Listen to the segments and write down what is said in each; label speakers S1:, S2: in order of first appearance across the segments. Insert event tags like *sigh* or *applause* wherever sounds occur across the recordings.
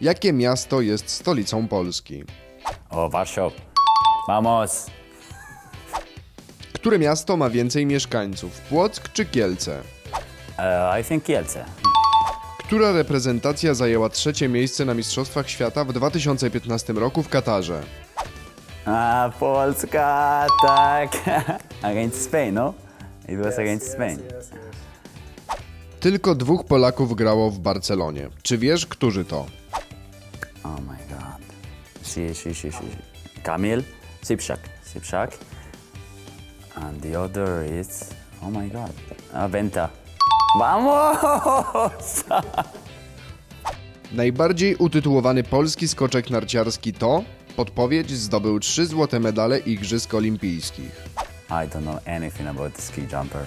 S1: Jakie miasto jest stolicą Polski?
S2: Oh, Warsaw. Vamos.
S1: Które miasto ma więcej mieszkańców? Płock czy Kielce?
S2: Uh, I think Kielce.
S1: Która reprezentacja zajęła trzecie miejsce na Mistrzostwach Świata w 2015 roku w Katarze?
S2: Ah, Polska, tak. *laughs* against Spain, no? It was against Spain.
S1: Tylko dwóch Polaków grało w Barcelonie. Czy wiesz, którzy to?
S2: Oh my god. Si, si, si, si. Kamil Sipszak. Sipszak. And the other is... Oh my god. Ah, Venta. Vamos! *laughs*
S1: Najbardziej utytułowany polski skoczek narciarski to? Podpowiedź zdobył trzy złote medale Igrzysk Olimpijskich.
S2: I don't know anything about the ski jumper.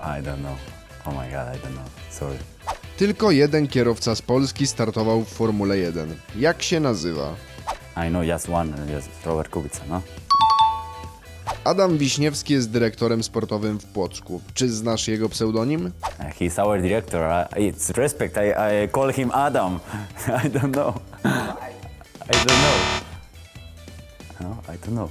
S2: I don't know. Oh my god, I don't know. Sorry.
S1: Tylko jeden kierowca z Polski startował w Formule 1. Jak się nazywa?
S2: I know just one, just Robert Kubica, no?
S1: Adam Wiśniewski jest dyrektorem sportowym w Płocku. Czy znasz jego pseudonim?
S2: Uh, He's our director. It's respect. I, I call him Adam. *laughs* I don't know. I don't know. No, I don't know.